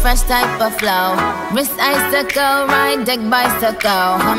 fresh type of flow. Wrist icicle, ride deck bicycle.